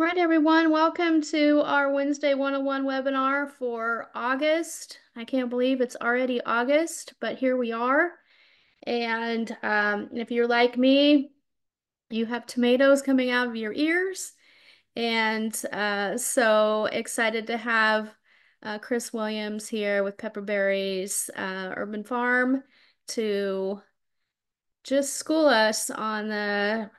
Right, everyone, welcome to our Wednesday 101 webinar for August. I can't believe it's already August, but here we are. And um, if you're like me, you have tomatoes coming out of your ears. And uh, so excited to have uh, Chris Williams here with Pepper Berries uh, Urban Farm to just school us on the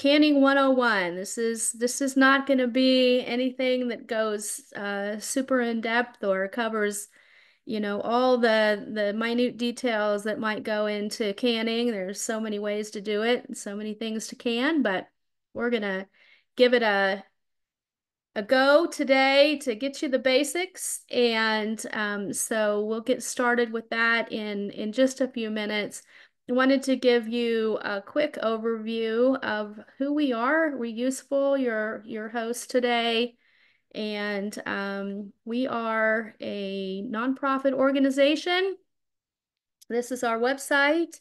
Canning 101. This is this is not going to be anything that goes uh, super in depth or covers, you know, all the the minute details that might go into canning. There's so many ways to do it, and so many things to can, but we're gonna give it a a go today to get you the basics. And um, so we'll get started with that in in just a few minutes. Wanted to give you a quick overview of who we are. We're useful, your, your host today. And um, we are a nonprofit organization. This is our website.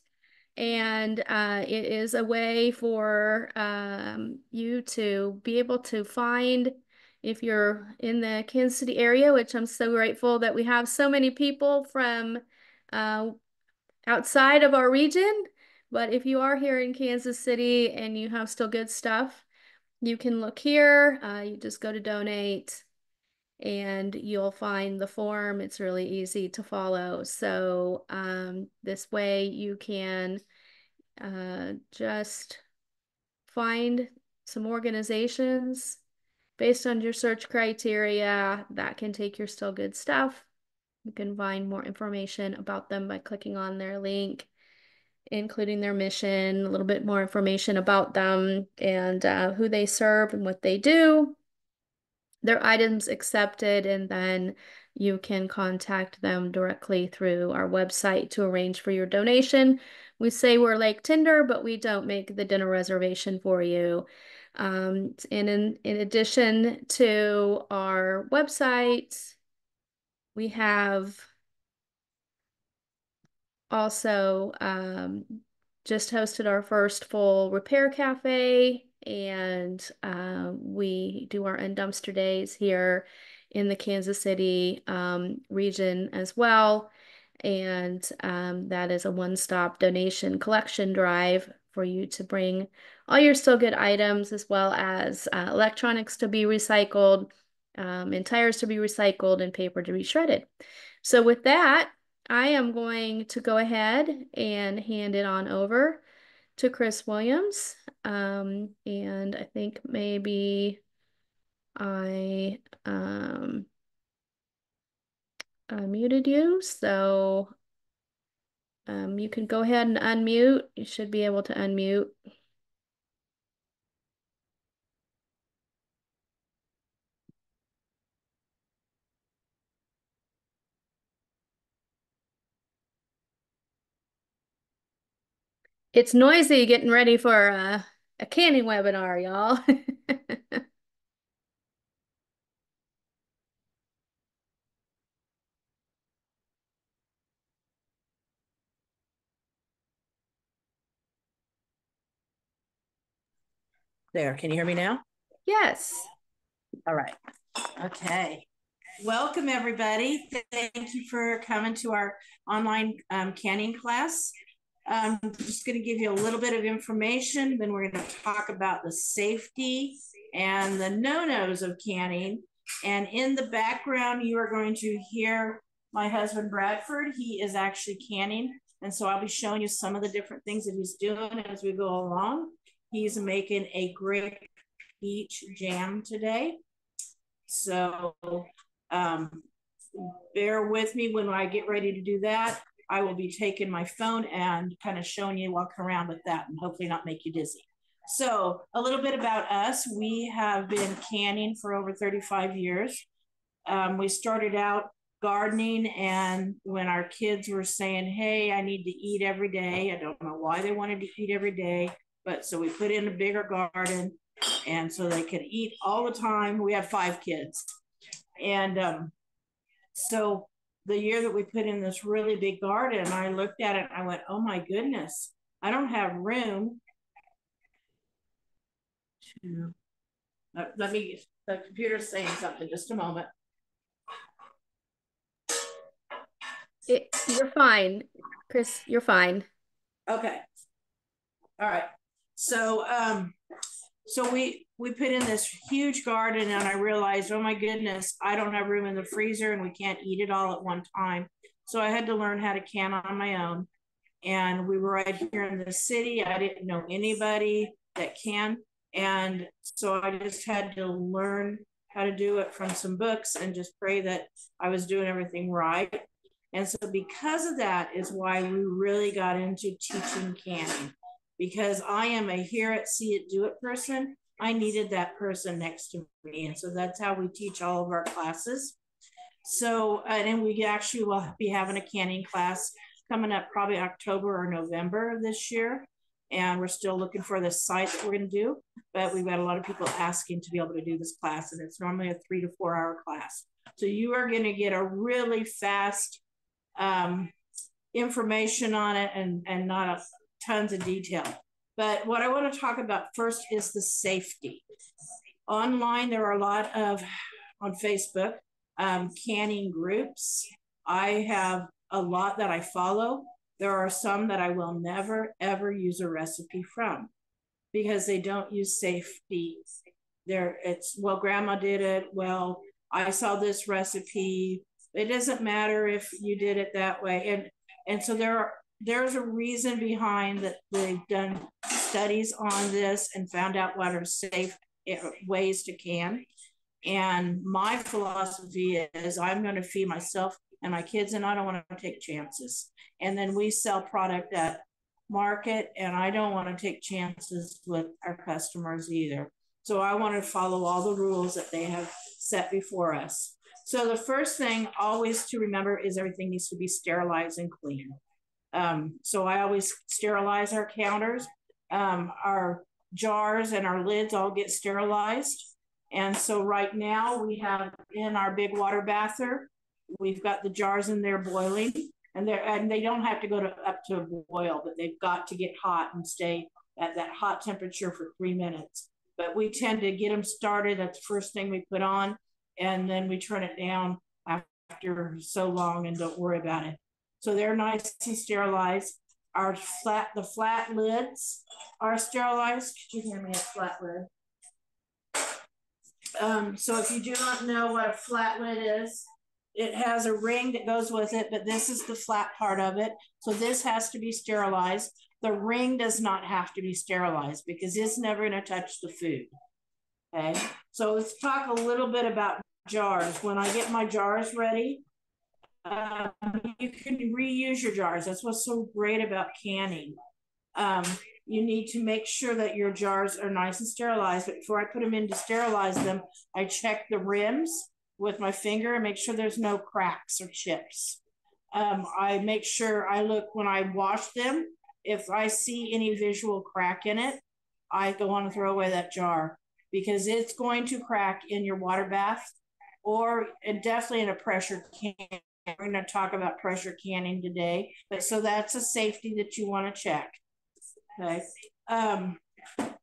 And uh, it is a way for um, you to be able to find if you're in the Kansas City area, which I'm so grateful that we have so many people from uh, outside of our region. But if you are here in Kansas City and you have still good stuff, you can look here. Uh, you just go to donate and you'll find the form. It's really easy to follow. So um, this way you can uh, just find some organizations based on your search criteria that can take your still good stuff you can find more information about them by clicking on their link, including their mission, a little bit more information about them and uh, who they serve and what they do, their items accepted, and then you can contact them directly through our website to arrange for your donation. We say we're like Tinder, but we don't make the dinner reservation for you. Um, and in, in addition to our website, we have also um, just hosted our first full repair cafe and uh, we do our end dumpster days here in the Kansas City um, region as well. And um, that is a one-stop donation collection drive for you to bring all your still good items as well as uh, electronics to be recycled, um, and tires to be recycled and paper to be shredded. So with that, I am going to go ahead and hand it on over to Chris Williams. Um, and I think maybe I um, muted you. So um, you can go ahead and unmute. You should be able to unmute. It's noisy getting ready for a, a canning webinar, y'all. There, can you hear me now? Yes. All right. Okay. Welcome, everybody. Thank you for coming to our online um, canning class. I'm just going to give you a little bit of information. Then we're going to talk about the safety and the no-nos of canning. And in the background, you are going to hear my husband, Bradford. He is actually canning. And so I'll be showing you some of the different things that he's doing as we go along. He's making a grape peach jam today. So um, bear with me when I get ready to do that. I will be taking my phone and kind of showing you walk around with that and hopefully not make you dizzy. So a little bit about us. We have been canning for over 35 years. Um, we started out gardening and when our kids were saying, hey, I need to eat every day. I don't know why they wanted to eat every day, but so we put in a bigger garden and so they could eat all the time. We have five kids. And um, so the year that we put in this really big garden, I looked at it and I went, oh my goodness, I don't have room to let me, the computer's saying something, just a moment. It, you're fine, Chris, you're fine. Okay. All right. So, um, so we, we put in this huge garden and I realized, oh my goodness, I don't have room in the freezer and we can't eat it all at one time. So I had to learn how to can on my own. And we were right here in the city. I didn't know anybody that can. And so I just had to learn how to do it from some books and just pray that I was doing everything right. And so because of that is why we really got into teaching canning because I am a hear it, see it, do it person. I needed that person next to me. And so that's how we teach all of our classes. So, and then we actually will be having a canning class coming up probably October or November of this year. And we're still looking for the site that we're going to do. But we've got a lot of people asking to be able to do this class. And it's normally a three to four hour class. So you are going to get a really fast um, information on it and, and not a, tons of detail. But what I want to talk about first is the safety. Online, there are a lot of, on Facebook, um, canning groups. I have a lot that I follow. There are some that I will never, ever use a recipe from because they don't use safety. There, it's, well, grandma did it. Well, I saw this recipe. It doesn't matter if you did it that way. And and so there are there's a reason behind that they've done studies on this and found out what are safe eh, ways to can. And my philosophy is I'm going to feed myself and my kids, and I don't want to take chances. And then we sell product at market, and I don't want to take chances with our customers either. So I want to follow all the rules that they have set before us. So the first thing always to remember is everything needs to be sterilized and clean. Um, so I always sterilize our counters. Um, our jars and our lids all get sterilized. And so right now we have in our big water bather, we've got the jars in there boiling and they and they don't have to go to up to a boil, but they've got to get hot and stay at that hot temperature for three minutes. But we tend to get them started. That's the first thing we put on and then we turn it down after so long and don't worry about it. So they're nice and sterilized. Our flat, the flat lids are sterilized. Could you hand me a flat lid? Um, so if you do not know what a flat lid is, it has a ring that goes with it, but this is the flat part of it. So this has to be sterilized. The ring does not have to be sterilized because it's never going to touch the food. Okay, so let's talk a little bit about jars. When I get my jars ready, um, you can reuse your jars. That's what's so great about canning. Um, you need to make sure that your jars are nice and sterilized. But before I put them in to sterilize them, I check the rims with my finger and make sure there's no cracks or chips. Um, I make sure I look when I wash them. If I see any visual crack in it, I go on and throw away that jar because it's going to crack in your water bath or definitely in a pressure can. We're going to talk about pressure canning today, but so that's a safety that you want to check. Okay. Um,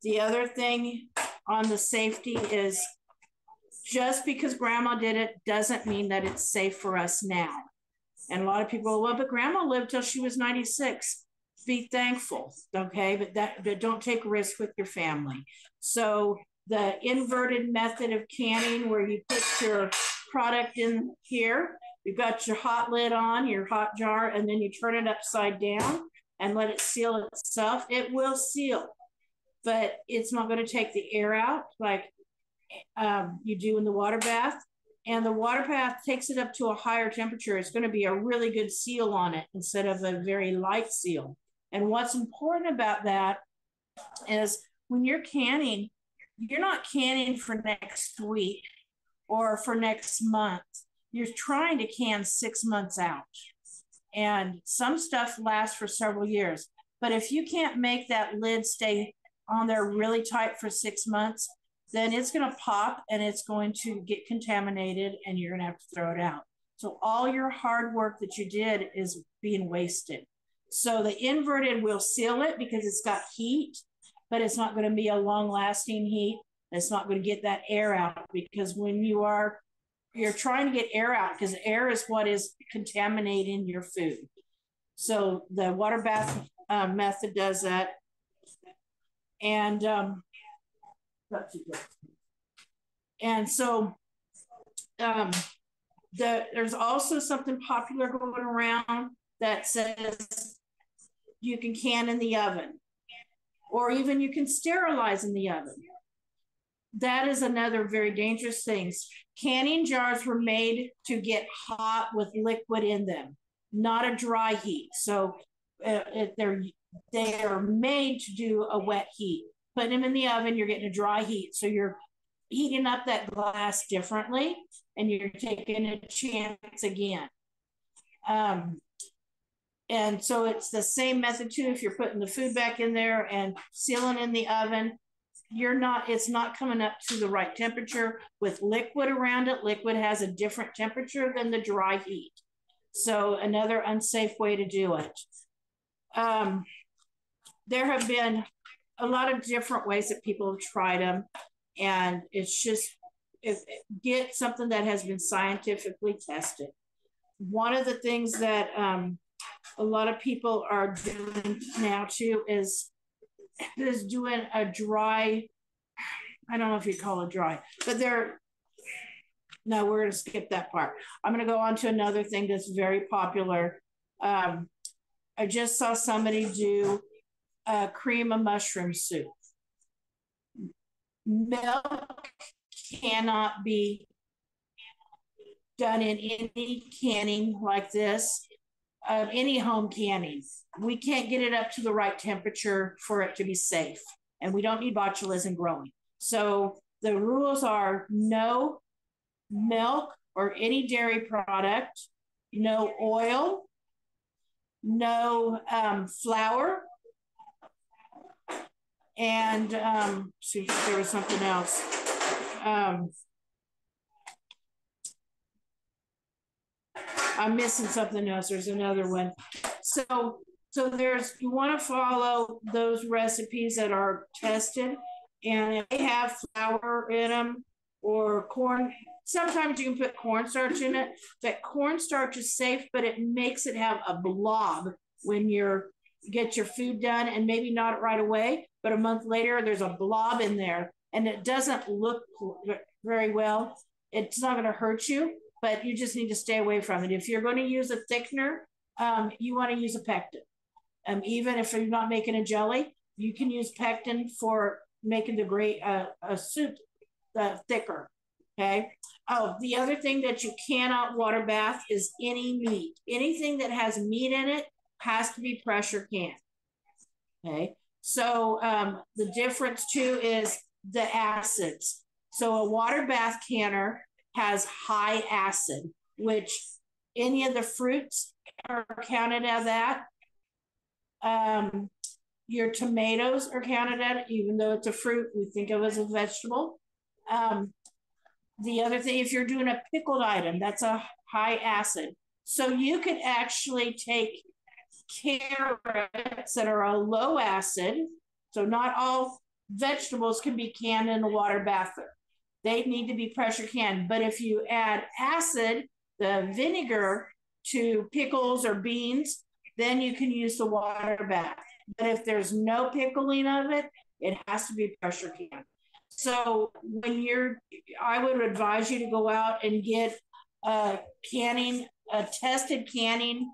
the other thing on the safety is just because grandma did it doesn't mean that it's safe for us now. And a lot of people, well, but grandma lived till she was 96. Be thankful, okay? But that but don't take risk with your family. So the inverted method of canning where you put your product in here. You've got your hot lid on, your hot jar, and then you turn it upside down and let it seal itself. It will seal, but it's not going to take the air out like um, you do in the water bath. And the water bath takes it up to a higher temperature. It's going to be a really good seal on it instead of a very light seal. And what's important about that is when you're canning, you're not canning for next week or for next month. You're trying to can six months out. And some stuff lasts for several years. But if you can't make that lid stay on there really tight for six months, then it's going to pop and it's going to get contaminated and you're going to have to throw it out. So all your hard work that you did is being wasted. So the inverted will seal it because it's got heat but it's not going to be a long lasting heat. It's not going to get that air out because when you are you're trying to get air out because air is what is contaminating your food. So the water bath uh, method does that. And um, and so um, the, there's also something popular going around that says you can can in the oven, or even you can sterilize in the oven. That is another very dangerous thing. Canning jars were made to get hot with liquid in them, not a dry heat. So uh, they're they are made to do a wet heat. Putting them in the oven, you're getting a dry heat. So you're heating up that glass differently and you're taking a chance again. Um, and so it's the same method too. If you're putting the food back in there and sealing in the oven, you're not, it's not coming up to the right temperature with liquid around it. Liquid has a different temperature than the dry heat. So another unsafe way to do it. Um, there have been a lot of different ways that people have tried them. And it's just, if, get something that has been scientifically tested. One of the things that um, a lot of people are doing now too is is doing a dry. I don't know if you call it dry, but they're no, we're going to skip that part. I'm going to go on to another thing that's very popular. Um, I just saw somebody do a cream of mushroom soup. Milk cannot be done in any canning like this of any home canning. We can't get it up to the right temperature for it to be safe. And we don't need botulism growing. So the rules are no milk or any dairy product, no oil, no um, flour, and um, see there was something else. Um, I'm missing something else. There's another one. So, so there's, you want to follow those recipes that are tested and if they have flour in them or corn, sometimes you can put cornstarch in it. That cornstarch is safe, but it makes it have a blob when you're get your food done and maybe not right away, but a month later there's a blob in there and it doesn't look very well. It's not going to hurt you, but you just need to stay away from it. If you're going to use a thickener, um, you want to use a pectin. Um, even if you're not making a jelly, you can use pectin for making the great uh, a soup uh, thicker. Okay. Oh, the other thing that you cannot water bath is any meat. Anything that has meat in it has to be pressure canned. Okay. So um, the difference too is the acids. So a water bath canner has high acid, which any of the fruits are counted as that. Um, your tomatoes are counted at, even though it's a fruit, we think of as a vegetable. Um, the other thing, if you're doing a pickled item, that's a high acid. So you could actually take carrots that are a low acid. So not all vegetables can be canned in a water bather they need to be pressure canned. But if you add acid, the vinegar to pickles or beans, then you can use the water bath. But if there's no pickling of it, it has to be pressure canned. So when you're, I would advise you to go out and get a canning, a tested canning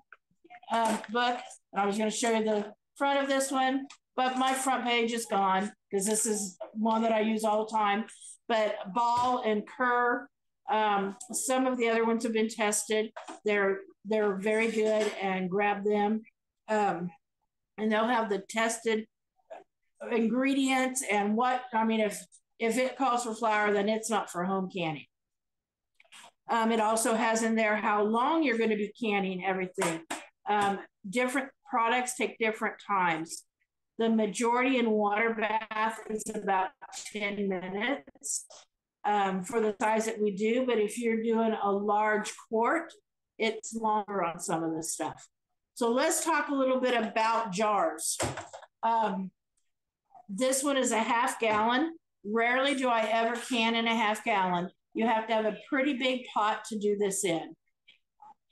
um, book. I was going to show you the front of this one, but my front page is gone because this is one that I use all the time but Ball and Kerr, um, some of the other ones have been tested. They're they're very good, and grab them. Um, and they'll have the tested ingredients and what I mean. If if it calls for flour, then it's not for home canning. Um, it also has in there how long you're going to be canning everything. Um, different products take different times. The majority in water bath is about 10 minutes um, for the size that we do. But if you're doing a large quart, it's longer on some of this stuff. So let's talk a little bit about jars. Um, this one is a half gallon. Rarely do I ever can in a half gallon. You have to have a pretty big pot to do this in.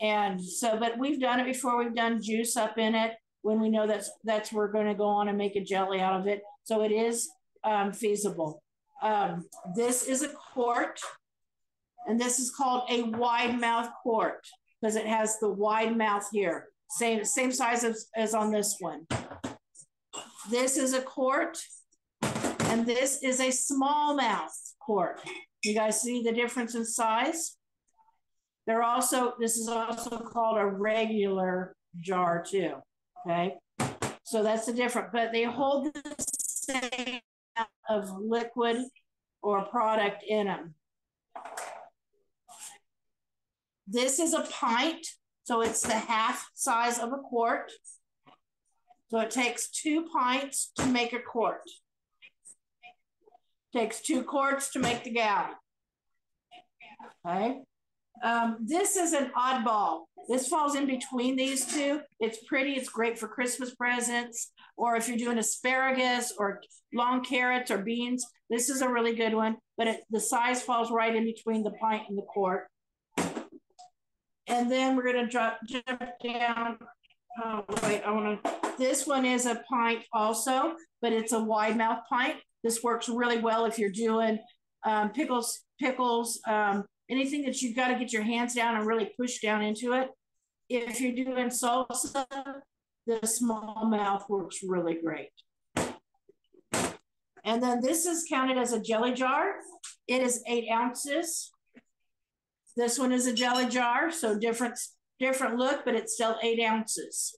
And so, but we've done it before. We've done juice up in it when we know that's that's we're going to go on and make a jelly out of it. So it is um, feasible. Um, this is a quart, and this is called a wide mouth quart because it has the wide mouth here, same same size as, as on this one. This is a quart, and this is a small mouth quart. You guys see the difference in size? They're also, this is also called a regular jar too, okay? So that's the difference, but they hold the same amount of liquid or product in them. This is a pint, so it's the half size of a quart. So it takes two pints to make a quart. Takes two quarts to make the gallon. Okay. Um, this is an oddball. This falls in between these two. It's pretty. It's great for Christmas presents, or if you're doing asparagus or long carrots or beans. This is a really good one, but it, the size falls right in between the pint and the quart. And then we're going to drop jump down. Oh, wait, I want to. This one is a pint also, but it's a wide mouth pint. This works really well if you're doing um, pickles, pickles, um, anything that you've got to get your hands down and really push down into it. If you're doing salsa, the small mouth works really great. And then this is counted as a jelly jar. It is eight ounces. This one is a jelly jar, so different, different look, but it's still eight ounces.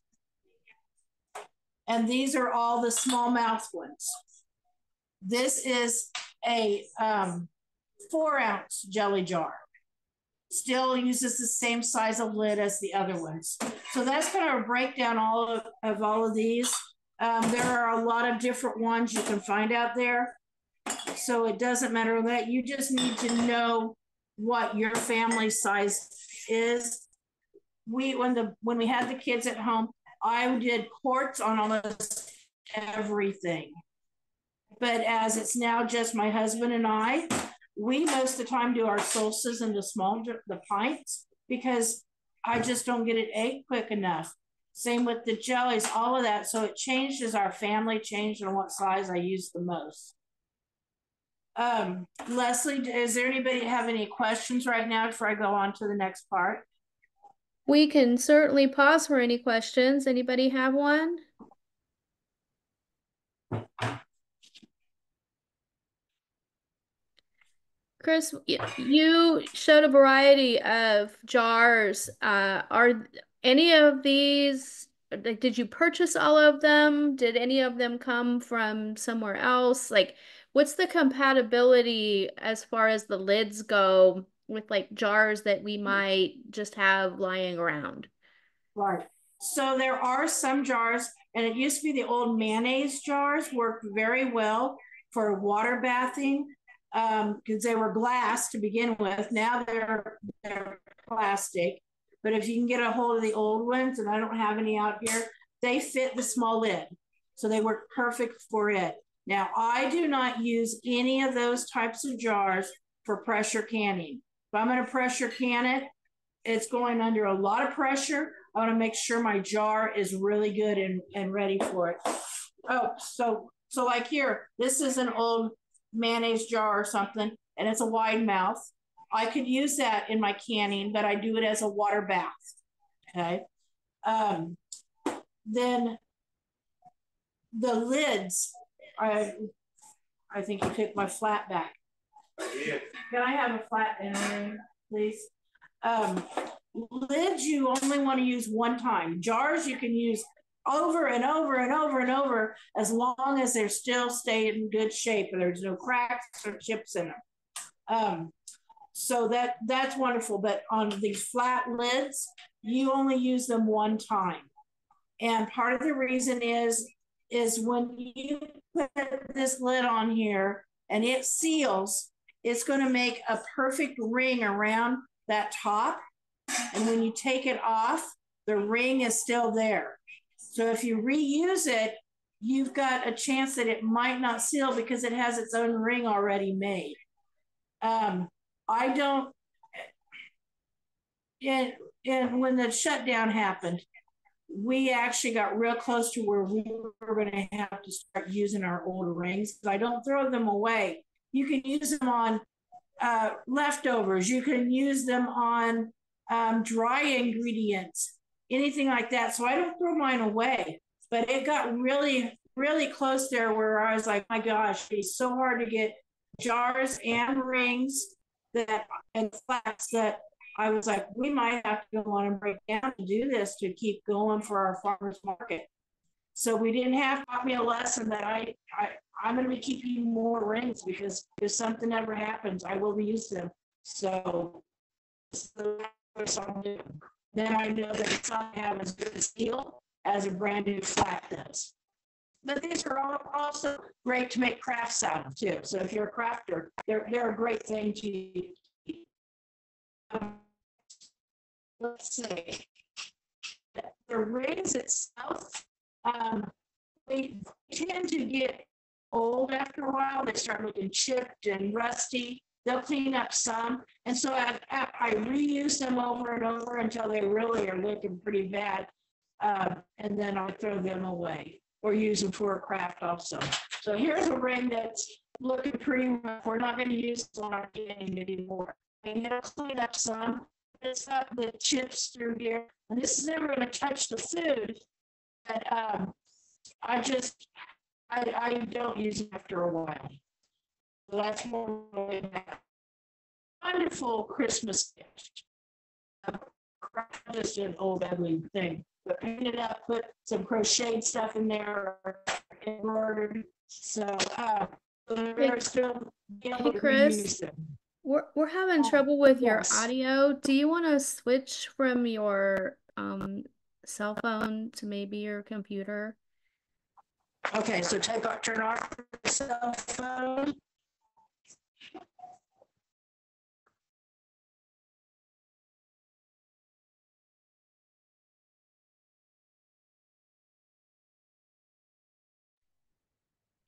And these are all the small mouth ones. This is a um, four ounce jelly jar still uses the same size of lid as the other ones. So that's kind of a breakdown all of, of all of these. Um, there are a lot of different ones you can find out there. So it doesn't matter that you just need to know what your family size is. We when the when we had the kids at home, I did quarts on almost everything. But as it's now just my husband and I, we most of the time do our salsas in the small the pints because I just don't get it ate quick enough. Same with the jellies, all of that. So it changes our family changed on what size I use the most. Um, Leslie, is there anybody have any questions right now before I go on to the next part? We can certainly pause for any questions. Anybody have one? Chris, you showed a variety of jars. Uh, are any of these, like, did you purchase all of them? Did any of them come from somewhere else? Like, what's the compatibility as far as the lids go with like jars that we might just have lying around? Right. So there are some jars, and it used to be the old mayonnaise jars worked very well for water bathing because um, they were glass to begin with. Now they're they're plastic. But if you can get a hold of the old ones, and I don't have any out here, they fit the small lid. So they work perfect for it. Now, I do not use any of those types of jars for pressure canning. If I'm going to pressure can it, it's going under a lot of pressure. I want to make sure my jar is really good and, and ready for it. Oh, so so like here, this is an old mayonnaise jar or something, and it's a wide mouth. I could use that in my canning, but I do it as a water bath. Okay. Um, then the lids, I I think you took my flat back. Can I have a flat in there, please? Um, lids you only want to use one time. Jars you can use over and over and over and over as long as they're still stay in good shape and there's no cracks or chips in them. Um, so that that's wonderful. But on these flat lids, you only use them one time. And part of the reason is is when you put this lid on here and it seals, it's going to make a perfect ring around that top. And when you take it off, the ring is still there. So if you reuse it, you've got a chance that it might not seal because it has its own ring already made. Um, I don't, and, and when the shutdown happened, we actually got real close to where we were going to have to start using our old rings. I don't throw them away. You can use them on uh, leftovers. You can use them on um, dry ingredients, anything like that. So I don't throw mine away. But it got really, really close there where I was like, my gosh, it's so hard to get jars and rings that and flats that I was like, we might have to go on and break down to do this to keep going for our farmers market. So we didn't have taught me a lesson that I, I I'm going to be keeping more rings because if something ever happens, I will reuse them. So, so then I know that it's not have as good a steel as a brand new flat does. But these are all also great to make crafts out of too. So if you're a crafter, they're they're a great thing to. Um, let's see. The rings itself, um, they tend to get old after a while. They start looking chipped and rusty. They'll clean up some. And so I, I reuse them over and over until they really are looking pretty bad. Uh, and then I throw them away or use them for a craft also. So here's a ring that's looking pretty rough. We're not going to use this on our game anymore. And it'll clean up some. It's got the chips through here. And this is never going to touch the food. But um, I just I, I don't use it after a while. That's more wonderful Christmas gift. Just an old ugly thing, but paint it up, put some crocheted stuff in there, embroidered. So, uh, hey, still hey Chris, we're we're having trouble with yes. your audio. Do you want to switch from your um cell phone to maybe your computer? Okay, so take off, turn off your cell phone.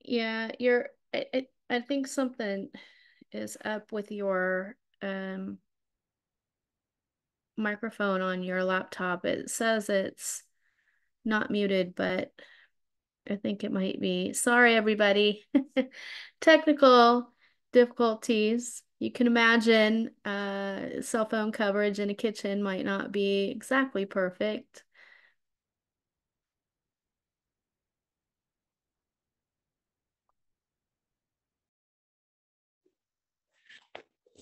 Yeah, you're I, I think something is up with your um microphone on your laptop. It says it's not muted, but I think it might be. Sorry, everybody. Technical difficulties. You can imagine uh, cell phone coverage in a kitchen might not be exactly perfect.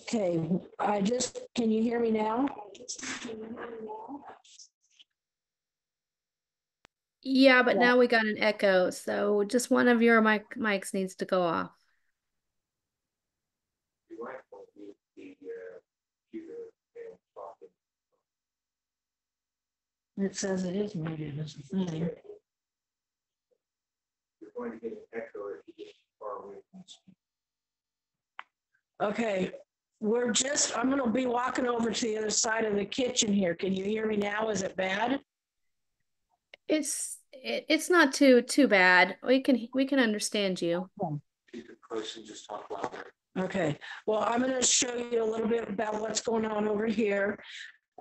Okay, I just, can you hear me now? Yeah, but yeah. now we got an echo, so just one of your mic mics needs to go off. It says it is muted, as a thing. You're going to get an echo if you get far away from the Okay, we're just, I'm gonna be walking over to the other side of the kitchen here. Can you hear me now? Is it bad? It's it, it's not too too bad. We can we can understand you. just talk louder. Okay, well, I'm going to show you a little bit about what's going on over here.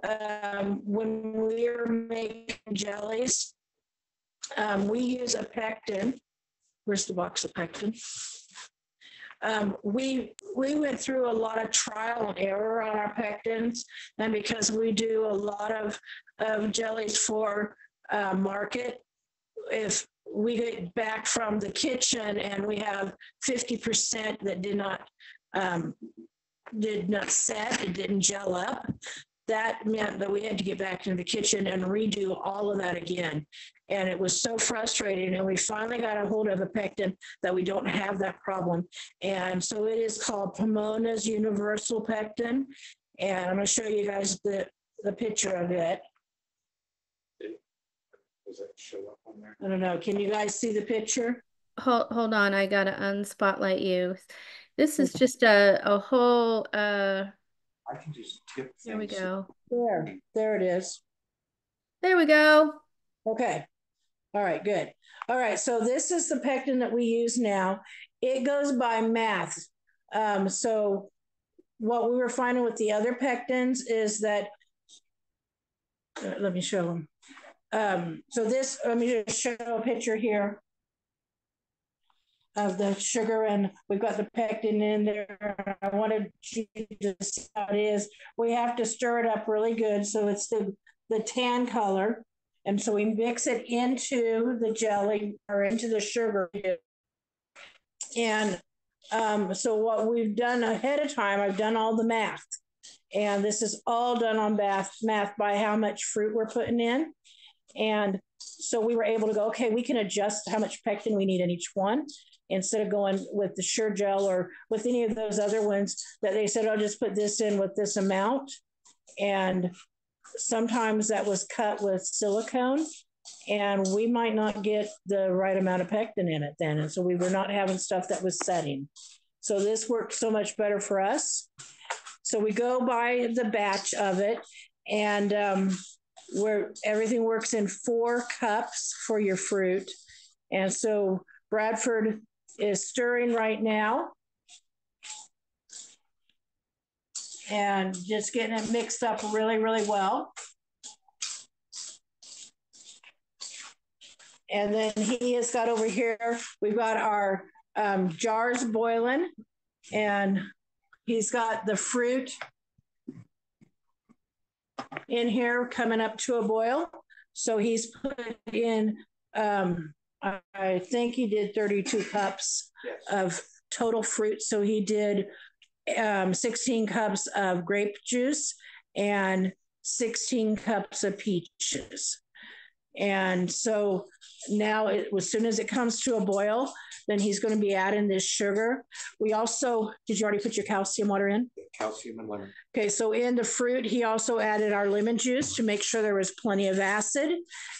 Um, when we're making jellies, um, we use a pectin. Where's the box of pectin? Um, we we went through a lot of trial and error on our pectins, and because we do a lot of, of jellies for uh, market. If we get back from the kitchen and we have 50% that did not um, did not set, it didn't gel up, that meant that we had to get back into the kitchen and redo all of that again. And it was so frustrating. And we finally got a hold of a pectin that we don't have that problem. And so it is called Pomona's Universal Pectin. And I'm going to show you guys the, the picture of it. Does that show up on there? I don't know. Can you guys see the picture? Hold hold on, I gotta unspotlight you. This is just a a whole uh I can just tip there we go. There, there it is. There we go. Okay. All right, good. All right, so this is the pectin that we use now. It goes by math. Um, so what we were finding with the other pectins is that, uh, let me show them. Um, so this, let me just show a picture here of the sugar and we've got the pectin in there. I wanted you to see how it is. We have to stir it up really good so it's the, the tan color. And so we mix it into the jelly or into the sugar. And um, so what we've done ahead of time, I've done all the math. And this is all done on math, math by how much fruit we're putting in. And so we were able to go, okay, we can adjust how much pectin we need in each one instead of going with the Sure-Jell or with any of those other ones that they said, I'll just put this in with this amount. And sometimes that was cut with silicone and we might not get the right amount of pectin in it then. And so we were not having stuff that was setting. So this worked so much better for us. So we go by the batch of it and um, where everything works in four cups for your fruit. And so Bradford is stirring right now. And just getting it mixed up really, really well. And then he has got over here, we've got our um, jars boiling, and he's got the fruit in here coming up to a boil. So he's put in um, I think he did 32 cups yes. of total fruit. So he did um, 16 cups of grape juice and 16 cups of peaches. And so now, it, as soon as it comes to a boil, then he's going to be adding this sugar. We also, did you already put your calcium water in? Calcium and lemon. Okay, so in the fruit, he also added our lemon juice to make sure there was plenty of acid.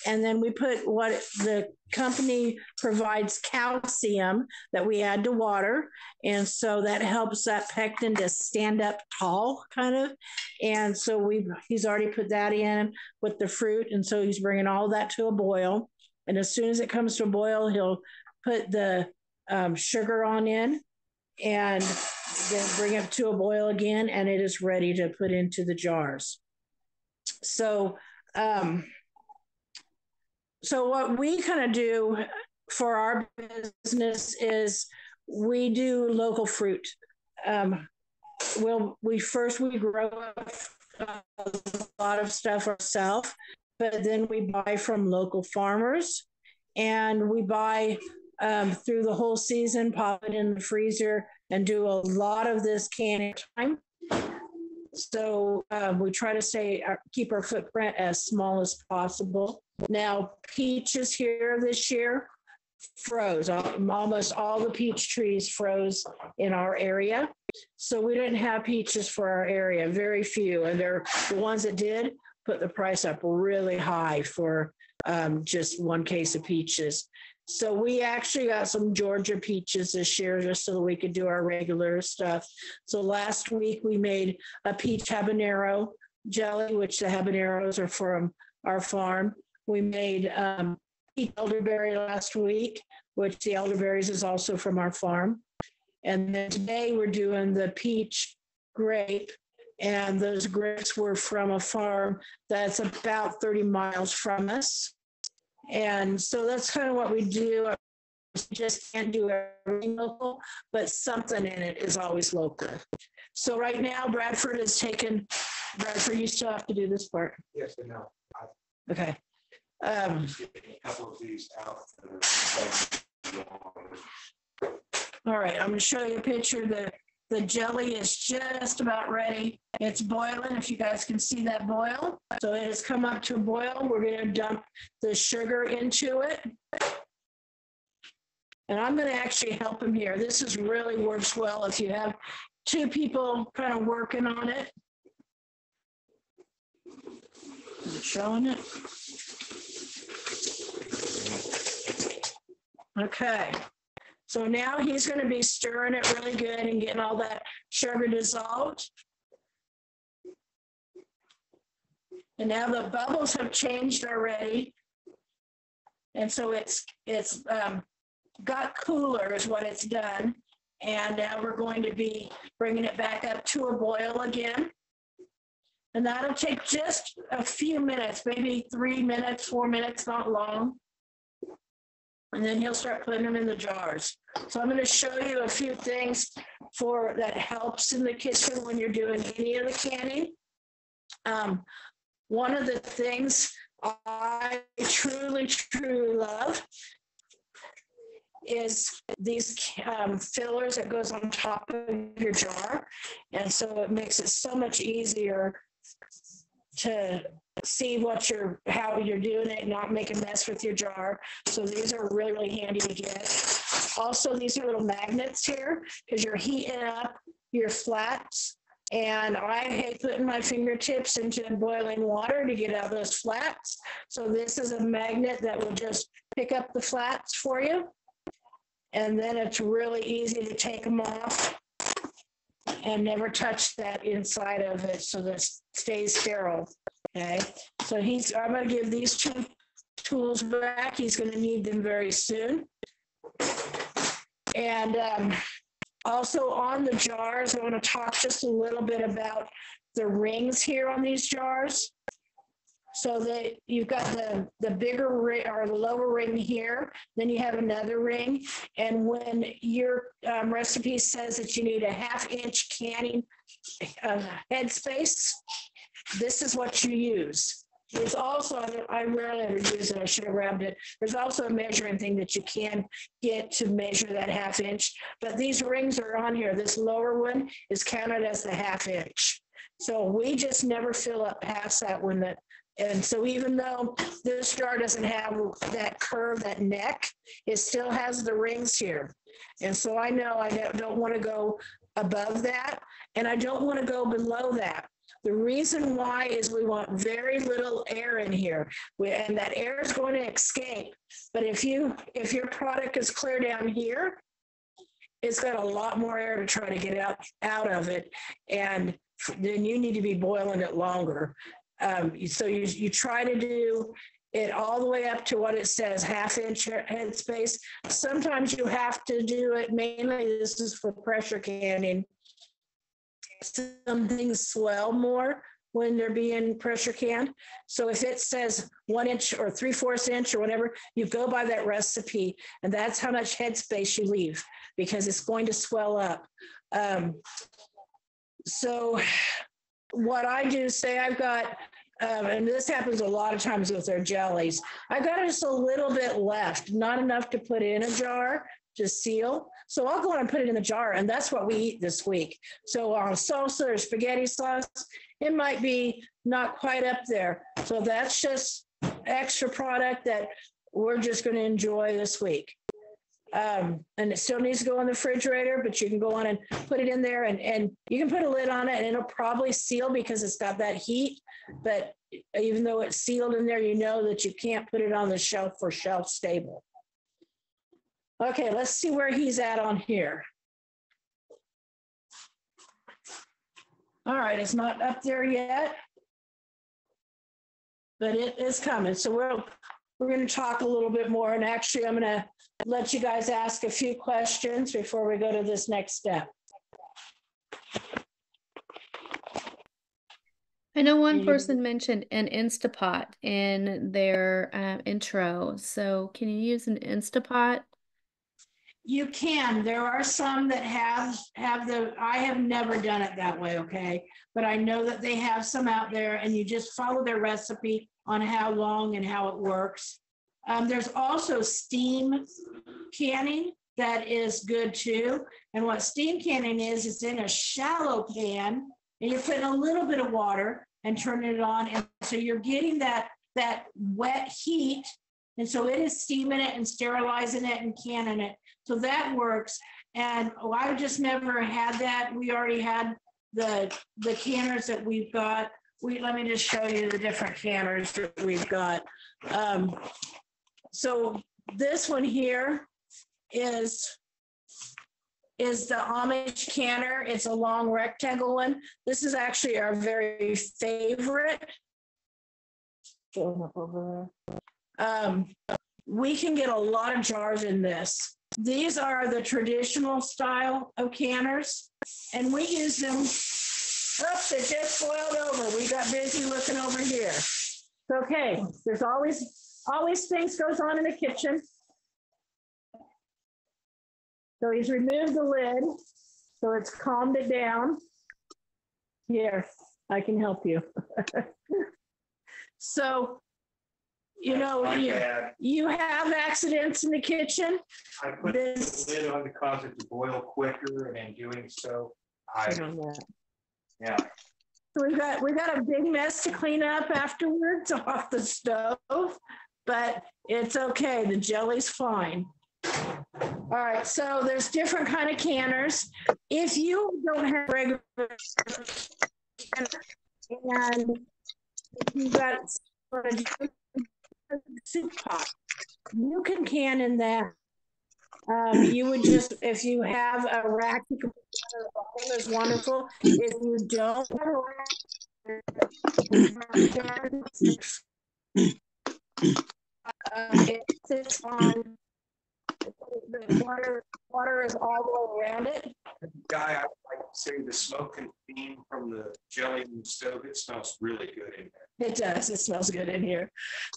And then we put what the company provides calcium that we add to water. And so that helps that pectin to stand up tall, kind of. And so we he's already put that in with the fruit. And so he's bringing all that to a boil. And as soon as it comes to a boil, he'll put the um, sugar on in and then bring it to a boil again, and it is ready to put into the jars. So, um, so what we kind of do for our business is we do local fruit. Um, we'll we first we grow a lot of stuff ourselves, but then we buy from local farmers, and we buy um, through the whole season, pop it in the freezer, and do a lot of this canning time. So uh, we try to stay uh, keep our footprint as small as possible. Now peaches here this year froze. Almost all the peach trees froze in our area, so we didn't have peaches for our area. Very few, and they're the ones that did put the price up really high for um, just one case of peaches. So we actually got some Georgia peaches this year just so that we could do our regular stuff. So last week we made a peach habanero jelly, which the habaneros are from our farm. We made um, peach elderberry last week, which the elderberries is also from our farm. And then today we're doing the peach grape. And those grapes were from a farm that's about 30 miles from us. And so that's kind of what we do. We Just can't do everything local, but something in it is always local. So right now, Bradford has taken, Bradford, you still have to do this part. Yes, I know. Okay. Um, a couple of these out. all right, I'm going to show you a picture. The the jelly is just about ready. It's boiling, if you guys can see that boil. So it has come up to a boil. We're going to dump the sugar into it. And I'm going to actually help him here. This is really works well if you have two people kind of working on it. It showing it? Okay. So now he's going to be stirring it really good and getting all that sugar dissolved. And now the bubbles have changed already. And so it's, it's um, got cooler is what it's done. And now we're going to be bringing it back up to a boil again. And that'll take just a few minutes, maybe three minutes, four minutes, not long. And then he'll start putting them in the jars. So I'm going to show you a few things for that helps in the kitchen when you're doing any of the canning. Um, one of the things I truly, truly love is these um, fillers that goes on top of your jar. And so it makes it so much easier to see what you're, how you're doing it, not make a mess with your jar. So these are really, really handy to get. Also, these are little magnets here because you're heating up your flats. And I hate putting my fingertips into boiling water to get out those flats. So this is a magnet that will just pick up the flats for you. And then it's really easy to take them off and never touch that inside of it so that it stays sterile. Okay, so he's, I'm gonna give these two tools back. He's gonna need them very soon. And um, also on the jars, I want to talk just a little bit about the rings here on these jars. So that you've got the, the bigger ring or the lower ring here, then you have another ring. And when your um, recipe says that you need a half inch canning uh, headspace, this is what you use. There's also, I rarely ever use it, I should have grabbed it. There's also a measuring thing that you can get to measure that half inch. But these rings are on here. This lower one is counted as the half inch. So we just never fill up past that one that, and so even though this jar doesn't have that curve, that neck, it still has the rings here. And so I know I don't want to go above that and I don't want to go below that. The reason why is we want very little air in here, and that air is going to escape. But if you if your product is clear down here, it's got a lot more air to try to get out out of it, and then you need to be boiling it longer. Um, so you you try to do it all the way up to what it says half inch head space. Sometimes you have to do it mainly. This is for pressure canning some things swell more when they're being pressure canned. So if it says one inch or three fourths inch or whatever, you go by that recipe and that's how much headspace you leave because it's going to swell up. Um, so what I do say I've got, um, and this happens a lot of times with our jellies, I've got just a little bit left, not enough to put in a jar to seal. So I'll go on and put it in the jar, and that's what we eat this week. So on salsa or spaghetti sauce, it might be not quite up there. So that's just extra product that we're just going to enjoy this week. Um, and it still needs to go in the refrigerator, but you can go on and put it in there and, and you can put a lid on it and it'll probably seal because it's got that heat. But even though it's sealed in there, you know that you can't put it on the shelf for shelf stable. Okay, let's see where he's at on here. All right, it's not up there yet, but it is coming. So we're we're going to talk a little bit more, and actually, I'm going to let you guys ask a few questions before we go to this next step. I know one person mentioned an Instapot in their uh, intro. So can you use an Instapot you can. There are some that have have the. I have never done it that way, okay, but I know that they have some out there, and you just follow their recipe on how long and how it works. Um, there's also steam canning that is good too. And what steam canning is, it's in a shallow pan, and you're putting a little bit of water and turning it on, and so you're getting that that wet heat, and so it is steaming it and sterilizing it and canning it so that works. And oh, I just never had that. We already had the the canners that we've got. We let me just show you the different canners that we've got. Um, so this one here is is the Amish canner. It's a long rectangle one. This is actually our very favorite. Um, we can get a lot of jars in this. These are the traditional style of canners, and we use them. Oops, it just boiled over. We got busy looking over here. It's okay. There's always always things goes on in the kitchen. So he's removed the lid, so it's calmed it down. Here, I can help you. so, you know, My you, bad. you have accidents in the kitchen. I put This- the lid on to cause it to boil quicker and in doing so, I, yeah, So we got, we got a big mess to clean up afterwards off the stove, but it's okay. The jelly's fine. All right, so there's different kind of canners. If you don't have regular and if you've got soup pot, you can can in that. Um, you would just, if you have a rack, you can put it on the bottom is wonderful. If you don't have a rack, um, it sits on, the water, water is all the way around it. Guy, I would like to say the smoke and steam from the jelly in the stove, it smells really good in there. It does, it smells good in here.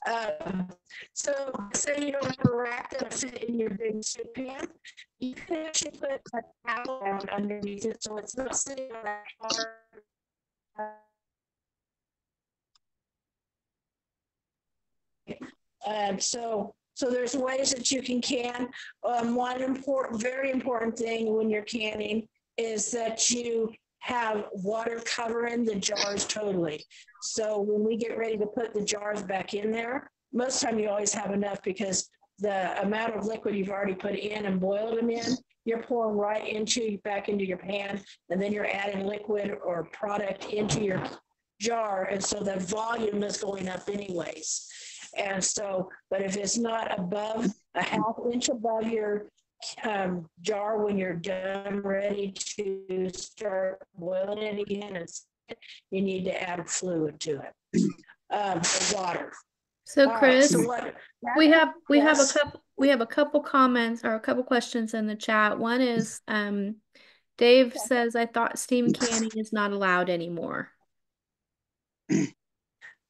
Um, so say you don't have a rack that'll fit in your big soup pan, you can actually put a towel down underneath it, so it's not sitting on that hard. Um, so, so there's ways that you can can. Um, one important, very important thing when you're canning is that you have water covering the jars totally. So when we get ready to put the jars back in there, most time you always have enough because the amount of liquid you've already put in and boiled them in, you're pouring right into, back into your pan, and then you're adding liquid or product into your jar, and so the volume is going up anyways. And so, but if it's not above, a half inch above your um, jar when you're done, ready to start boiling it again, it's, you need to add fluid to it. Um, water. So All right, Chris, so what- we have, we have a couple, we have a couple comments or a couple questions in the chat. One is, um, Dave says, I thought steam canning is not allowed anymore.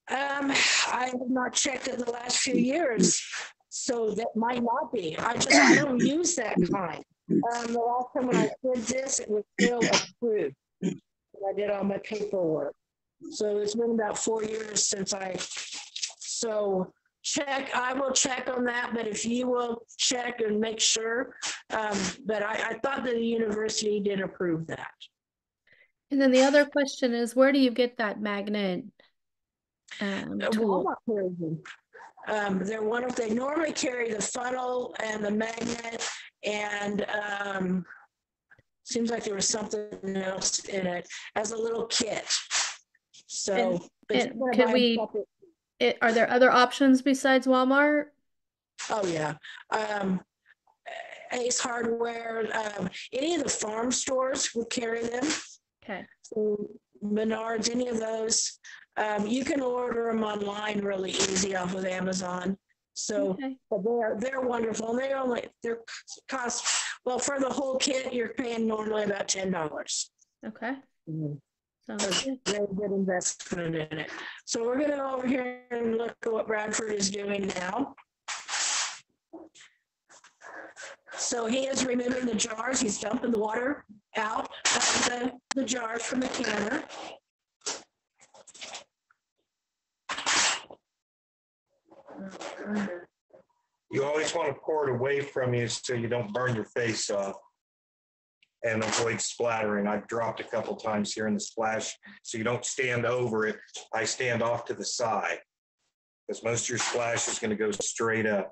Um, I have not checked in the last few years, so that might not be. I just, I don't use that kind. Um, the last time when I did this, it was still approved. I did all my paperwork. So it's been about four years since I, so check, I will check on that, but if you will check and make sure. Um, but I, I thought that the university did approve that. And then the other question is, where do you get that magnet? Um. Walmart carries them. Um, they're one of, they normally carry the funnel and the magnet and, um, seems like there was something else in it as a little kit. So. And- but and you're gonna buy a we- separate- It, are there other options besides Walmart? Oh, yeah. Um, Ace Hardware, um, any of the farm stores will carry them. Okay, So Menards, any of those. Um, you can order them online really easy off of Amazon. So okay, they're, they're wonderful. And they only, their cost, well, for the whole kit, you're paying normally about ten dollars. okay. Sounds good. Very good investment in it. So we're gonna go over here and look at what Bradford is doing now. So he is removing the jars. He's dumping the water out of the, the jars from the canner. You always want to pour it away from you so you don't burn your face off. And avoid splattering. I've dropped a couple times here in the splash, so you don't stand over it. I stand off to the side. Because most of your splash is going to go straight up.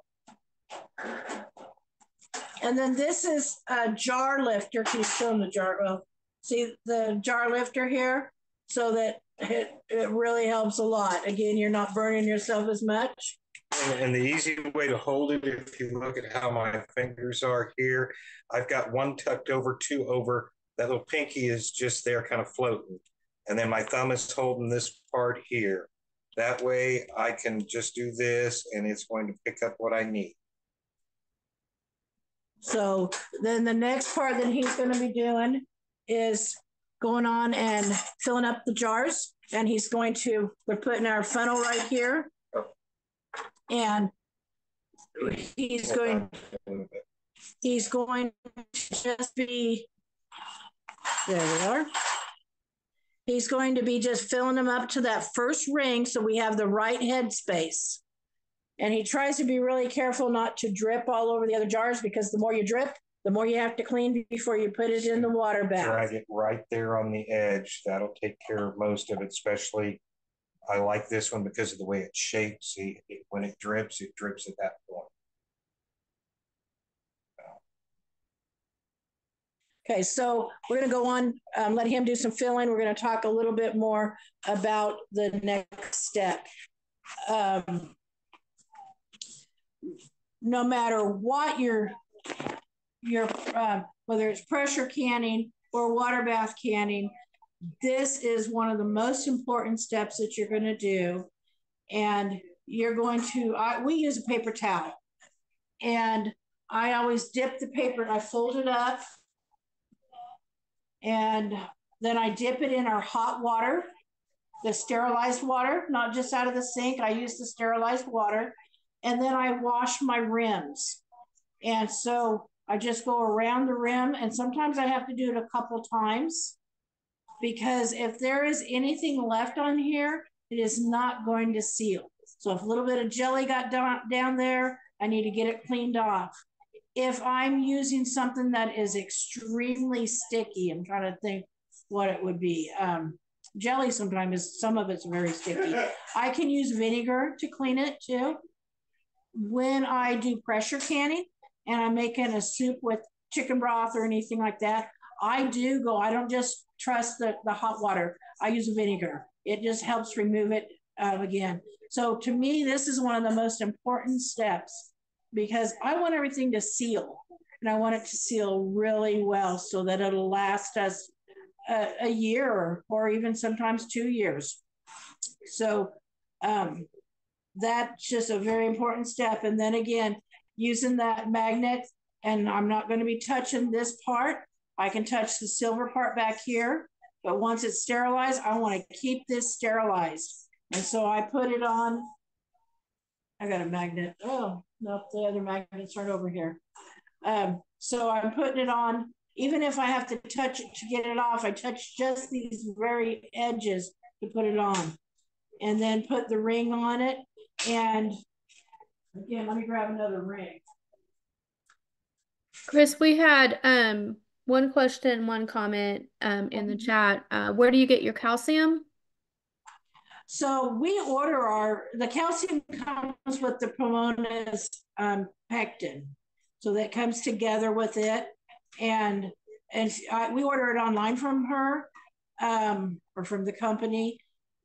And then this is a jar lifter. Can you show the jar? Well, see the jar lifter here? So that it, it really helps a lot. Again, you're not burning yourself as much. And, the easy way to hold it, if you look at how my fingers are here, I've got one tucked over, two over. That little pinky is just there kind of floating. And then my thumb is holding this part here. That way I can just do this and it's going to pick up what I need. So then the next part that he's going to be doing is going on and filling up the jars. And he's going to, we're putting our funnel right here. And he's going, he's going to just be, there we are. He's going to be just filling them up to that first ring so we have the right head space. And he tries to be really careful not to drip all over the other jars because the more you drip, the more you have to clean before you put it in the water bath. Drag it right there on the edge. That'll take care of most of it, especially I like this one because of the way it's shaped. See, it, when it drips, it drips at that point. Okay, so we're going to go on, um, let him do some filling. We're going to talk a little bit more about the next step. Um, no matter what your, your uh, whether it's pressure canning or water bath canning, this is one of the most important steps that you're going to do. And you're going to, I, we use a paper towel. And I always dip the paper, I fold it up and then I dip it in our hot water, the sterilized water, not just out of the sink. I use the sterilized water. And then I wash my rims. And so I just go around the rim, and sometimes I have to do it a couple times because if there is anything left on here, it is not going to seal. So if a little bit of jelly got down, down there, I need to get it cleaned off if I'm using something that is extremely sticky, I'm trying to think what it would be. Um, jelly sometimes is some of it's very sticky. I can use vinegar to clean it too. When I do pressure canning and I'm making a soup with chicken broth or anything like that, I do go, I don't just trust the, the hot water. I use vinegar. It just helps remove it uh, again. So to me, this is one of the most important steps because I want everything to seal and I want it to seal really well so that it'll last us a, a year or even sometimes two years. So um, that's just a very important step. And then again, using that magnet, and I'm not going to be touching this part. I can touch the silver part back here, but once it's sterilized, I want to keep this sterilized. And so I put it on. I got a magnet. Oh, Nope, the other magnets aren't over here. Um, so I'm putting it on, even if I have to touch it to get it off, I touch just these very edges to put it on. And then put the ring on it. And again, let me grab another ring. Chris, we had um one question, one comment um in the chat. Uh, where do you get your calcium? So we order our, the calcium comes with the Pomona's um, pectin. So that comes together with it. And and I, we order it online from her um, or from the company.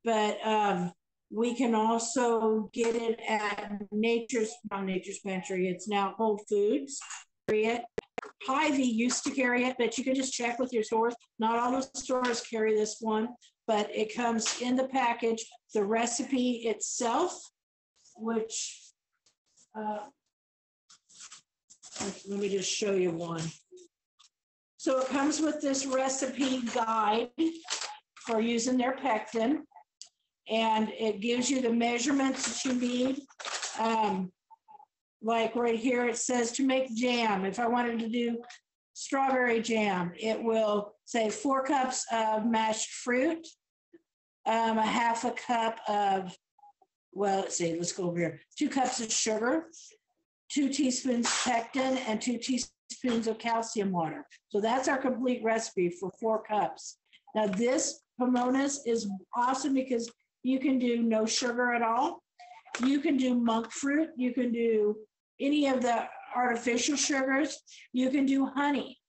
But um, we can also get it at Nature's, not Nature's Pantry, it's now Whole Foods. It. Hy-Vee used to carry it, but you can just check with your stores. Not all the stores carry this one but it comes in the package, the recipe itself, which, uh, let me just show you one. So it comes with this recipe guide for using their pectin, and it gives you the measurements that you need. Um, like right here, it says to make jam. If I wanted to do strawberry jam, it will say four cups of mashed fruit, um, a half a cup of, well, let's see, let's go over here. Two cups of sugar, two teaspoons pectin, and two teaspoons of calcium water. So that's our complete recipe for four cups. Now this Pomona's is awesome because you can do no sugar at all. You can do monk fruit. You can do any of the artificial sugars. You can do honey.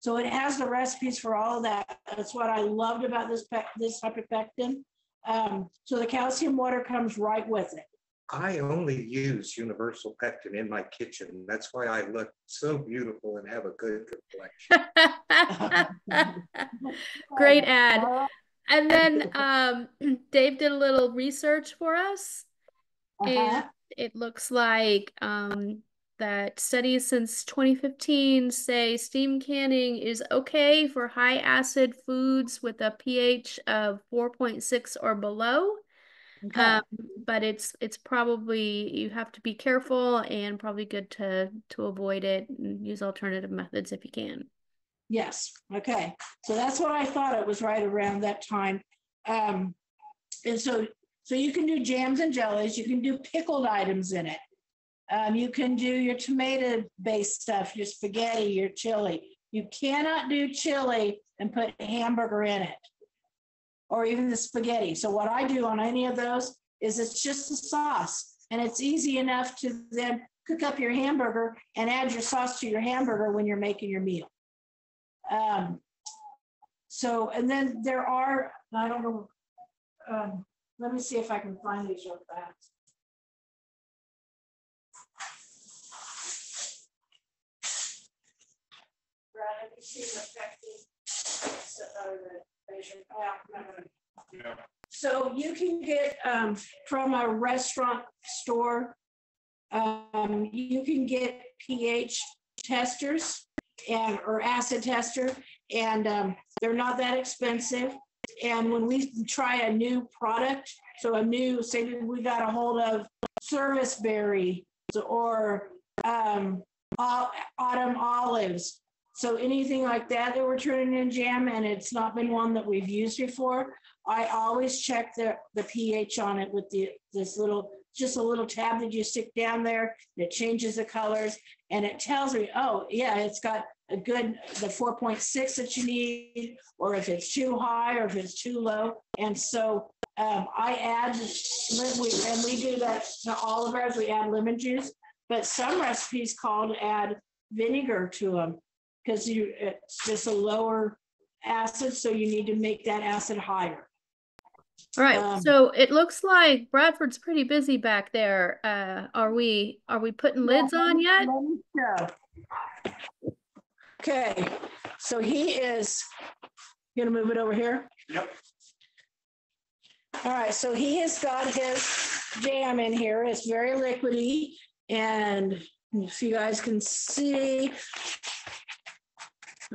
So it has the recipes for all of that. That's what I loved about this this type pectin. Um, so the calcium water comes right with it. I only use universal pectin in my kitchen. That's why I look so beautiful and have a good complexion. Great ad. And then um, Dave did a little research for us, Uh-huh. It looks like um, that studies since 2015 say steam canning is okay for high acid foods with a pH of 4.6 or below. Okay. Um, but it's it's probably you have to be careful and probably good to to avoid it and use alternative methods if you can. Yes, okay. So that's what I thought it was right around that time. Um, and so, so you can do jams and jellies, you can do pickled items in it. Um, you can do your tomato-based stuff, your spaghetti, your chili. You cannot do chili and put hamburger in it. Or even the spaghetti. So what I do on any of those is it's just the sauce. And it's easy enough to then cook up your hamburger and add your sauce to your hamburger when you're making your meal. Um, so, and then there are, I don't know, um, let me see if I can find these real fast. Brad, have you seen the effective, so, uh, the patient- oh, no, no, no. So you can get um, from a restaurant store, um, you can get pH testers and or acid tester, and um, they're not that expensive. And when we try a new product, so a new, say we got a hold of service berry or um, autumn olives. So anything like that that we're turning in jam and it's not been one that we've used before, I always check the, the pH on it with the, this little, just a little tab that you stick down there. It changes the colors and it tells me, oh, yeah, it's got a good, the 4.6 that you need, or if it's too high or if it's too low. And so um, I add, we- and we do that to all of ours, we add lemon juice. But some recipes call to add vinegar to them because you, it's just a lower acid, so you need to make that acid higher. All right, Um, so it looks like Bradford's pretty busy back there. Uh, are we are we putting lids on yet? Let me show. Okay, so he is, you gonna move it over here? Yep. All right, so he has got his jam in here. It's very liquidy and if you guys can see.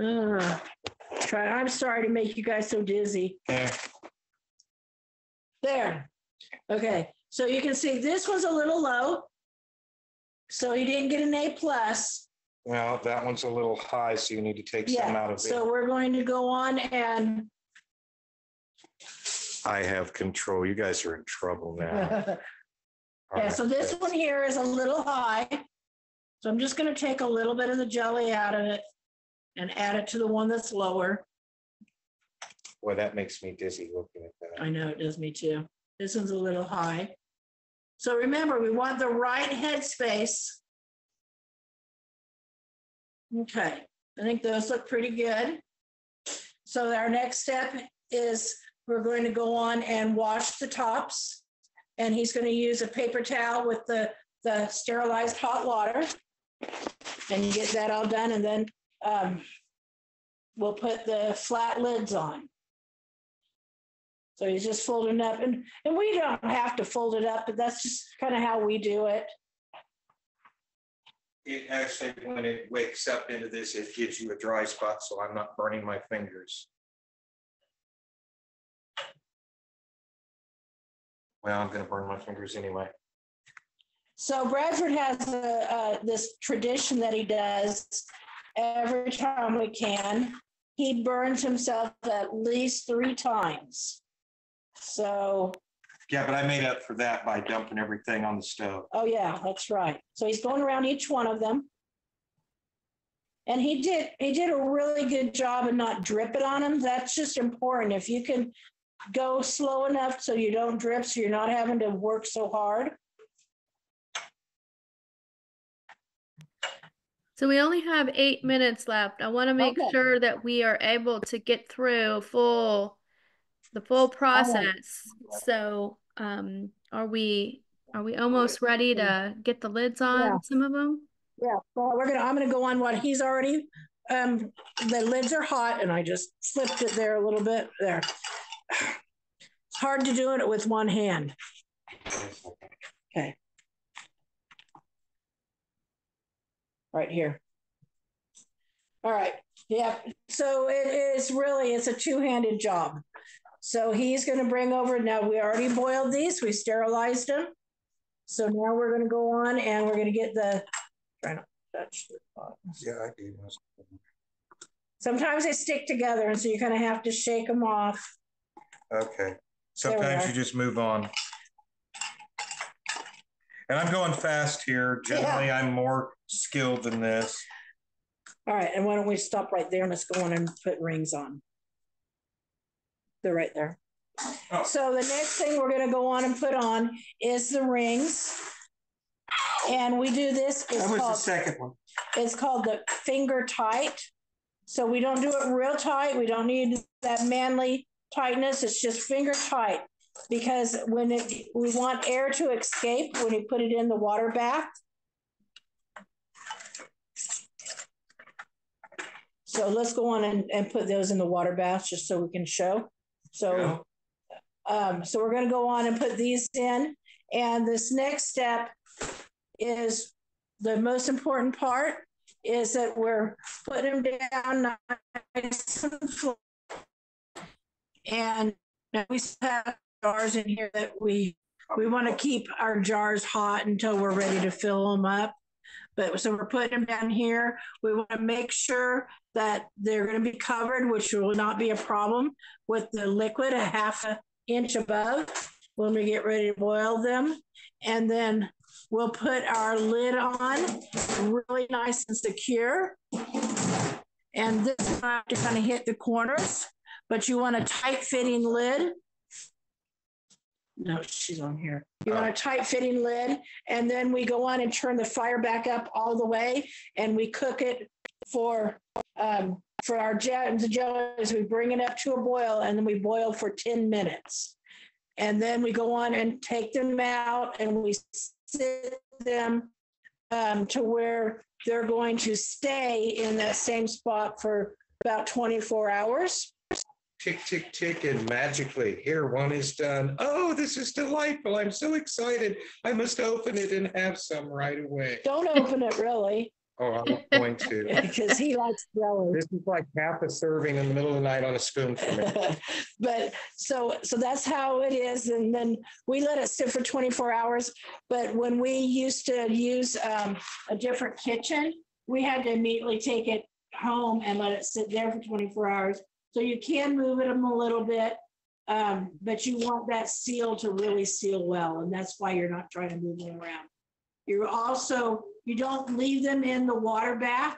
Uh, Try, I'm sorry to make you guys so dizzy. Yeah. There. Okay, so you can see this was a little low. So he didn't get an A plus. Well, that one's a little high, so you need to take some out Yeah, of it. so we're going to go on and. I have control. You guys are in trouble now. Yeah, so this one here is a little high. So I'm just gonna take a little bit of the jelly out of it and add it to the one that's lower. Boy, that makes me dizzy looking at that. I know it does me too. This one's a little high. So remember, we want the right headspace. Okay, I think those look pretty good. So our next step is we're going to go on and wash the tops. And he's going to use a paper towel with the, the sterilized hot water. And get that all done and then um, we'll put the flat lids on. So he's just folding up and, and we don't have to fold it up, but that's just kind of how we do it. It actually, when it wakes up into this, it gives you a dry spot, so I'm not burning my fingers. Well, I'm gonna burn my fingers anyway. So Bradford has a, uh, this tradition that he does every time we can. He burns himself at least three times. So, Yeah, but I made up for that by dumping everything on the stove. oh yeah, that's right. So he's going around each one of them. And he did, he did a really good job of not dripping on them. That's just important. If you can go slow enough so you don't drip, so you're not having to work so hard. So we only have eight minutes left. I want to make Okay. sure that we are able to get through full, the full process. So, um, are we, are we almost ready to get the lids Yeah. on some of them? Yeah, well, we're gonna, I'm gonna go on what he's already, um, the lids are hot and I just slipped it there a little bit, there. It's hard to do it with one hand. Okay. Right here. All right, yeah, so it is really, it's a two-handed job. So he's gonna bring over, now we already boiled these, we sterilized them. So now we're gonna go on and we're gonna get the, trying to touch the bottoms. Yeah, I gave do. Sometimes they stick together and so you kind of have to shake them off. Okay. Sometimes you just move on. And I'm going fast here. Generally, I'm more skilled than this. All right, and why don't we stop right there and let's go on and put rings on. They're right there. Oh. So the next thing we're gonna go on and put on is the rings. And we do this, it's That was the called, second one. it's called the finger tight. So we don't do it real tight. We don't need that manly tightness. It's just finger tight. Because when it, we want air to escape when you put it in the water bath. So let's go on and, and put those in the water bath just so we can show. So, um, so we're gonna go on and put these in. And this next step is the most important part is that we're putting them down nice and full. And we have jars in here that we, we want to keep our jars hot until we're ready to fill them up. But so we're putting them down here. We want to make sure that they're going to be covered, which will not be a problem with the liquid a half a inch above when we get ready to boil them. And then we'll put our lid on really nice and secure. And this have to kind of hit the corners, but you want a tight fitting lid. No, she's on here. You want a tight fitting lid, and then we go on and turn the fire back up all the way, and we cook it for um, for our jet the jellies. We bring it up to a boil, and then we boil for ten minutes, and then we go on and take them out, and we sit them um, to where they're going to stay in that same spot for about 24 hours. Tick, tick, tick, and magically, here one is done. Oh, this is delightful. I'm so excited. I must open it and have some right away. Don't open it really, Oh, I'm not going to. because he likes jelly. This is like half a serving in the middle of the night on a spoon for me. but so so that's how it is and then we let it sit for 24 hours but when we used to use um, a different kitchen we had to immediately take it home and let it sit there for 24 hours so you can move it a little bit um, but you want that seal to really seal well and that's why you're not trying to move them around you're also you don't leave them in the water bath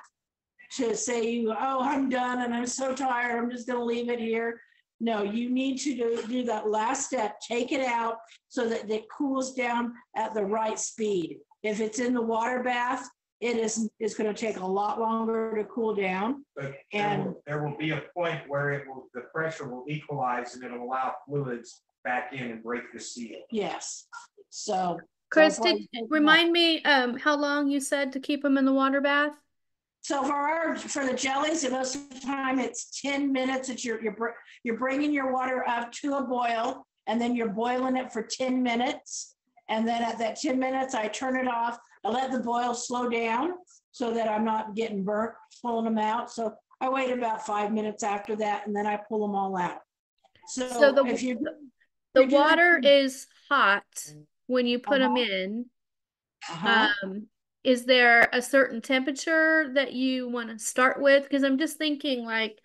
to say oh, I'm done and I'm so tired, I'm just gonna leave it here. No, you need to do, do that last step, take it out so that it cools down at the right speed. If it's in the water bath, it is, it's gonna take a lot longer to cool down. But there And- will, there will be a point where it will, the pressure will equalize and it'll allow fluids back in and break the seal. Yes, so. Chris, did, we take them out. remind me, um, how long you said to keep them in the water bath? So for our, for the jellies, and most of the time it's ten minutes that you're, you're, br- you're bringing your water up to a boil and then you're boiling it for ten minutes. And then at that ten minutes, I turn it off. I let the boil slow down so that I'm not getting burnt pulling them out. So I wait about five minutes after that and then I pull them all out. So So the- if you, The We do- water is hot when you put them Uh-huh. in. uh-huh, Um, is there a certain temperature that you want to start with? Because I'm just thinking like,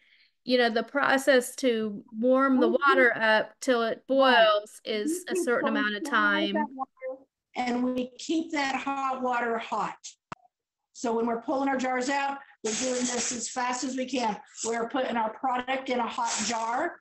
you know, the process to warm the water up till it boils is a certain amount of time. And we keep that hot water hot. So when we're pulling our jars out, we're doing this as fast as we can. We're putting our product in a hot jar.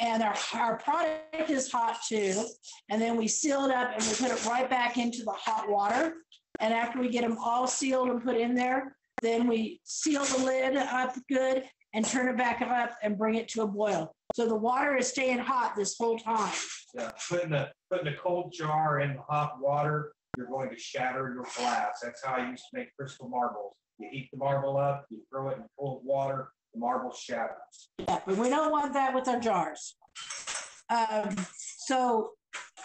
And our, our product is hot too. And then we seal it up and we put it right back into the hot water. And after we get them all sealed and put in there, then we seal the lid up good and turn it back up and bring it to a boil. So the water is staying hot this whole time. Yeah, putting a, putting a cold jar in hot water, you're going to shatter your glass. That's how I used to make crystal marbles. You heat the marble up, you throw it in cold water, the marble shatters. Yeah, but we don't want that with our jars. Um, So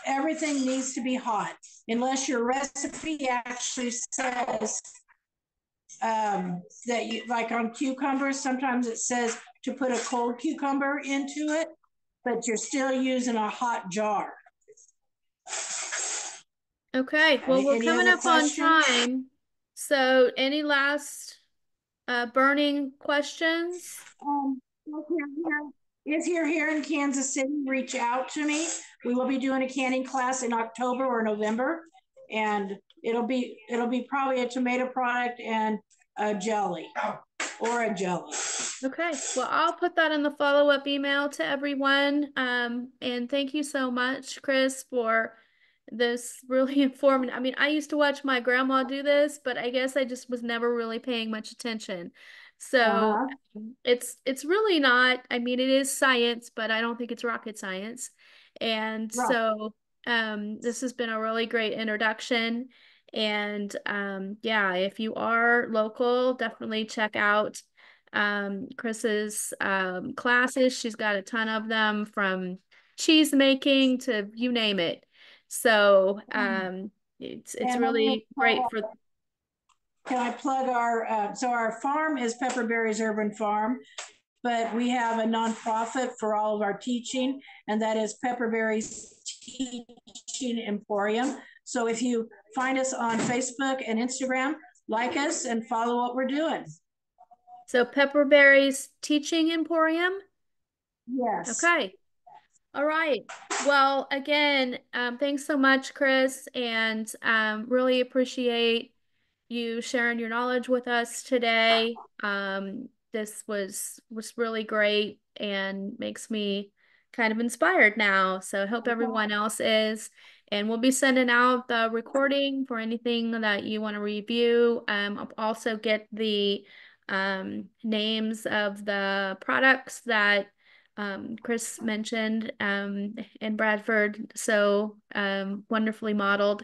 everything needs to be hot unless your recipe actually says um, that you, like on cucumbers, sometimes it says to put a cold cucumber into it, but you're still using a hot jar. Okay, well, Any- we're any coming up on time. So any last uh burning questions? Um, if you're here- if you're here in Kansas City, reach out to me. We will be doing a canning class in October or November. And it'll be, it'll be probably a tomato product and a jelly or a jelly. Okay, well, I'll put that in the follow-up email to everyone. Um, and thank you so much, Chris, for this really informative. I mean, I used to watch my grandma do this, but I guess I just was never really paying much attention. So Uh-huh. it's it's really not, I mean, it is science, but I don't think it's rocket science. And Right. so um, this has been a really great introduction. And um, yeah, if you are local, definitely check out um, Chris's um, classes. She's got a ton of them from cheese making to you name it. So um, it's it's And really great for Can I plug our, uh, so our farm is Pepper Berries Urban Farm, but we have a nonprofit for all of our teaching, and that is Pepper Berries Teaching Emporium. So if you find us on Facebook and Instagram, like us and follow what we're doing. so Pepper Berries Teaching Emporium. Yes. Okay. All right. Well, again, um, thanks so much, Chris, and um, really appreciate you sharing your knowledge with us today. Um, this was was really great and makes me kind of inspired now. So I hope everyone else is. And we'll be sending out the recording for anything that you want to review. Um, I'll also get the um, names of the products that um, Chris mentioned um, in Bradford, so um, wonderfully modeled,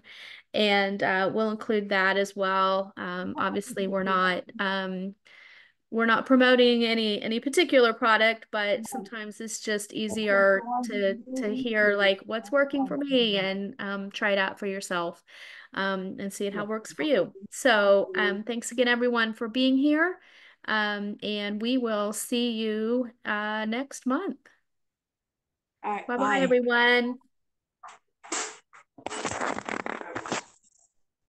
and uh, we'll include that as well. Um, obviously, we're not um, we're not promoting any any particular product, but sometimes it's just easier to to hear like what's working for me and um, try it out for yourself um, and see how it works for you. So um, thanks again, everyone, for being here. Um, and we will see you uh, next month. All right, Bye bye, bye. everyone.